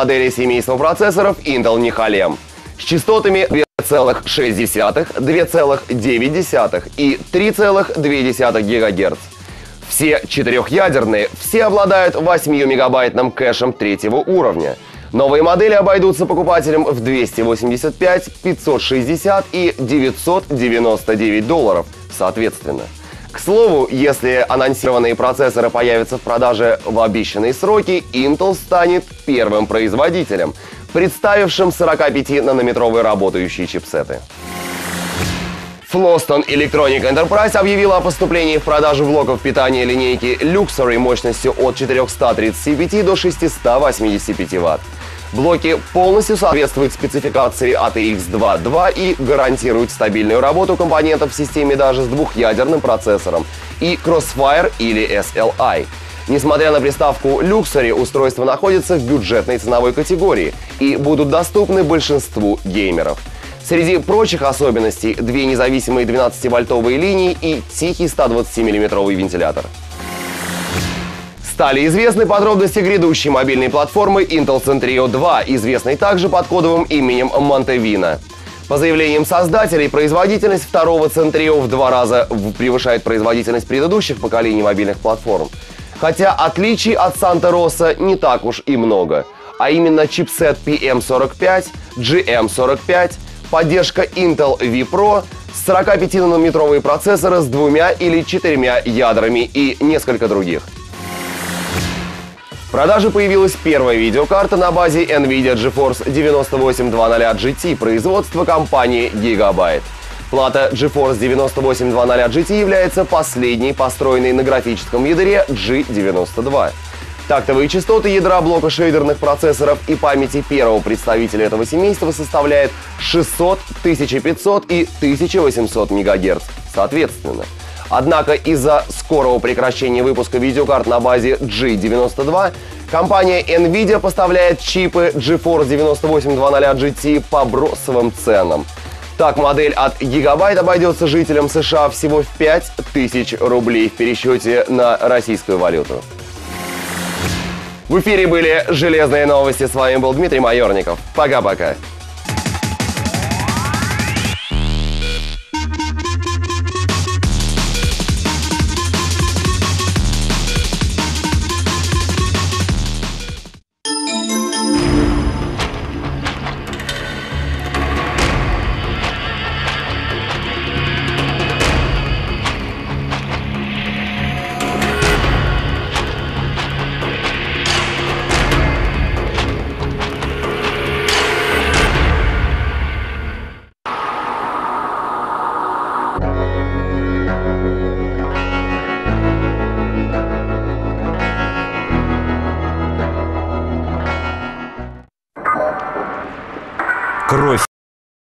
модели семейства процессоров Intel Nihalem с частотами 2,6, 2,9 и 3,2 ГГц. Все четырехъядерные, все обладают 8 мегабайтным кэшем третьего уровня. Новые модели обойдутся покупателям в 285, 560 и 999 долларов, соответственно. К слову, если анонсированные процессоры появятся в продаже в обещанные сроки, Intel станет первым производителем, представившим 45-нанометровые работающие чипсеты. Floston Electronic Enterprise объявила о поступлении в продажу блоков питания линейки Luxury мощностью от 435 до 685 Вт. Блоки полностью соответствуют спецификации ATX2.2 и гарантируют стабильную работу компонентов в системе даже с двухъядерным процессором и Crossfire или SLI. Несмотря на приставку Luxury, устройства находятся в бюджетной ценовой категории и будут доступны большинству геймеров. Среди прочих особенностей две независимые 12-вольтовые линии и тихий 120 миллиметровый вентилятор. Стали известны подробности грядущей мобильной платформы Intel Centrio 2, известной также под кодовым именем Montevina. По заявлениям создателей, производительность второго Centrio в два раза превышает производительность предыдущих поколений мобильных платформ. Хотя отличий от Santa Rosa не так уж и много. А именно чипсет PM45, GM45, поддержка Intel vPro, 45-нанометровые процессоры с двумя или четырьмя ядрами и несколько других. В продаже появилась первая видеокарта на базе NVIDIA GeForce 9800 GT производства компании Gigabyte. Плата GeForce 9800 GT является последней построенной на графическом ядре G92. Тактовые частоты ядра блока шейдерных процессоров и памяти первого представителя этого семейства составляют 600, 1500 и 1800 МГц, соответственно. Однако из-за скорого прекращения выпуска видеокарт на базе G92 компания Nvidia поставляет чипы GeForce 9800 GT по бросовым ценам. Так, модель от Gigabyte обойдется жителям США всего в 5000 рублей в пересчете на российскую валюту. В эфире были «Железные новости». С вами был Дмитрий Майорников. Пока-пока. Кровь